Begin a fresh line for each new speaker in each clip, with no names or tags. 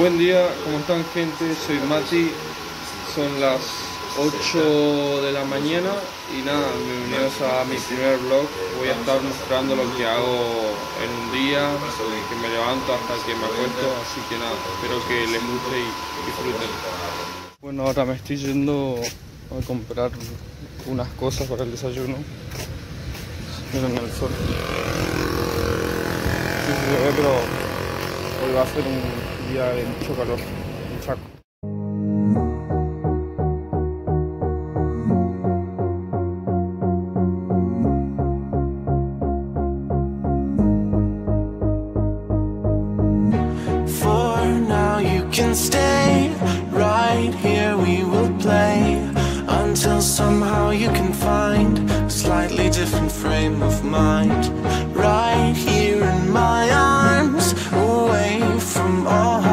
Buen día, ¿cómo están gente? Soy Mati, son las 8 de la mañana y nada, bienvenidos a mi primer vlog. Voy a estar mostrando lo que hago en un día, desde que me levanto hasta que me acuesto, así que nada, espero que les guste y disfruten. Bueno, ahora me estoy yendo a comprar unas cosas para el desayuno. Miren el sol. Sí, sí, pero hoy va a ser un día de mucho calor, un saco.
For now, you can stay right here. We will play until somehow you can find a slightly different frame of mind. Right here in my arms, from all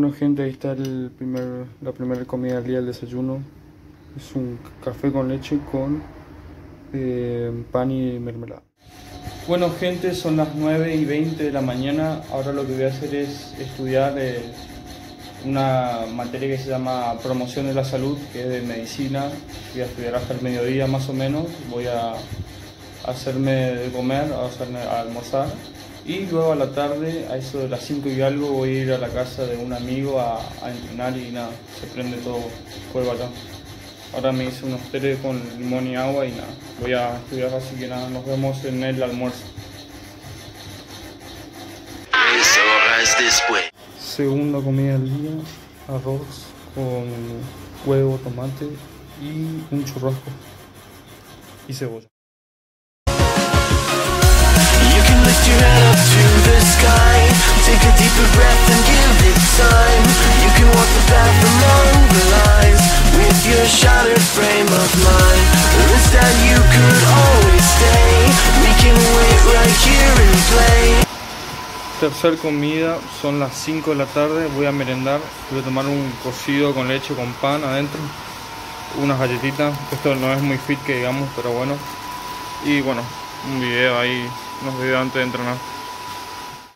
Bueno gente, ahí está el primer, la primera comida del día, el desayuno. Es un café con leche con eh, pan y mermelada. Bueno gente, son las 9 y 20 de la mañana. Ahora lo que voy a hacer es estudiar eh, una materia que se llama promoción de la salud, que es de medicina. Voy a estudiar hasta el mediodía más o menos. Voy a hacerme de comer, a hacerme a almorzar. Y luego a la tarde, a eso de las 5 y algo, voy a ir a la casa de un amigo a, a entrenar y nada, se prende todo fuego acá. Ahora me hice unos té con limón y agua y nada, voy a estudiar así que nada, nos vemos en el almuerzo. Segunda comida del día, arroz con huevo, tomate y un churrasco y cebolla.
Take. You.
Tercer comida, son las 5 de la tarde, voy a merendar, voy a tomar un cocido con leche con pan adentro, unas galletitas, esto no es muy fit que digamos, pero bueno, y bueno, un video ahí, unos videos antes de entrenar.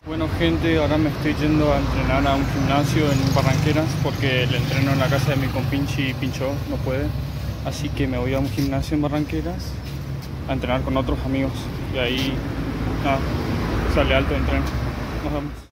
Bueno gente, ahora me estoy yendo a entrenar a un gimnasio en Barranqueras porque el entreno en la casa de mi compinchi pinchó, no puede, así que me voy a un gimnasio en Barranqueras a entrenar con otros amigos y ahí, nada, sale alto el entreno. Nos vemos.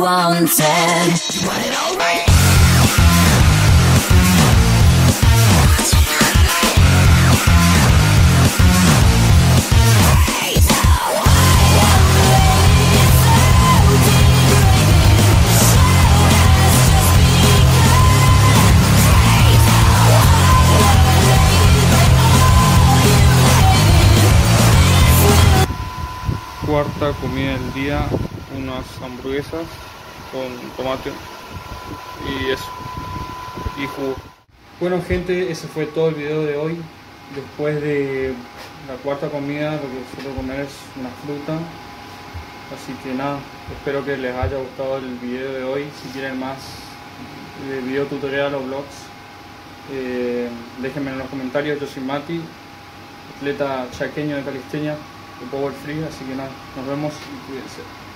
Wanted.
Cuarta comida del día, unas hamburguesas con tomate y eso, y jugo. Bueno gente, ese fue todo el video de hoy. Después de la cuarta comida, lo que suelo comer es una fruta. Así que nada, espero que les haya gustado el video de hoy. Si quieren más de video tutorial o vlogs, eh, déjenme en los comentarios. Yo soy Mati, atleta chaqueño de calistenia de Power Free. Así que nada, nos vemos y cuídense.